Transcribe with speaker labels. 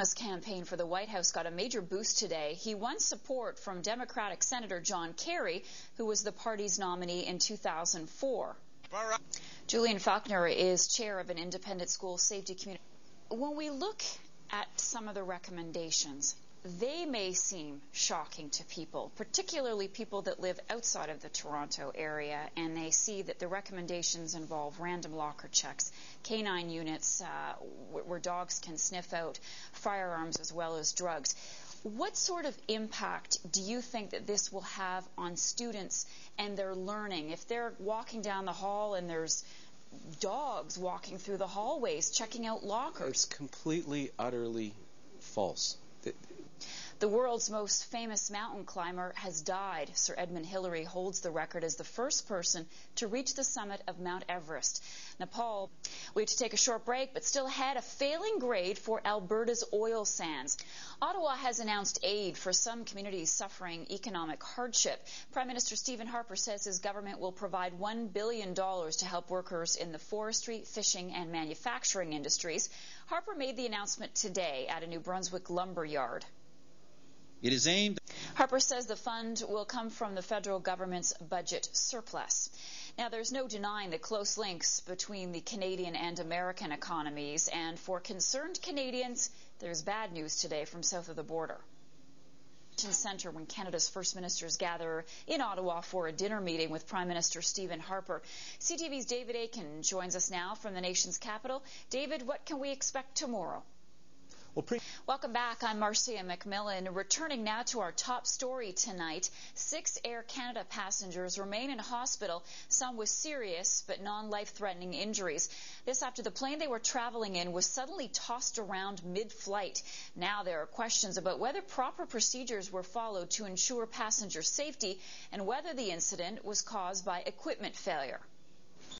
Speaker 1: His campaign for the White House got a major boost today. He won support from Democratic Senator John Kerry, who was the party's nominee in 2004. Julian Falconer is chair of an independent school safety community. When we look at some of the recommendations, they may seem shocking to people, particularly people that live outside of the Toronto area, and they see that the recommendations involve random locker checks, canine units uh, where dogs can sniff out firearms as well as drugs. What sort of impact do you think that this will have on students and their learning? If they're walking down the hall and there's dogs walking through the hallways checking out lockers.
Speaker 2: It's completely, utterly false.
Speaker 1: The world's most famous mountain climber has died. Sir Edmund Hillary holds the record as the first person to reach the summit of Mount Everest. Nepal, we have to take a short break, but still ahead, a failing grade for Alberta's oil sands. Ottawa has announced aid for some communities suffering economic hardship. Prime Minister Stephen Harper says his government will provide $1 billion to help workers in the forestry, fishing, and manufacturing industries. Harper made the announcement today at a New Brunswick lumber yard.
Speaker 3: It is aimed.
Speaker 1: Harper says the fund will come from the federal government's budget surplus. Now, there's no denying the close links between the Canadian and American economies, and for concerned Canadians, there's bad news today from south of the border. Center when Canada's first ministers gather in Ottawa for a dinner meeting with Prime Minister Stephen Harper. CTV's David Akin joins us now from the nation's capital. David, what can we expect tomorrow? Well, Welcome back. I'm Marcia Macmillan. Returning now to our top story tonight. Six Air Canada passengers remain in hospital, some with serious but non life threatening injuries. This after the plane they were traveling in was suddenly tossed around mid flight. Now there are questions about whether proper procedures were followed to ensure passenger safety and whether the incident was caused by equipment failure.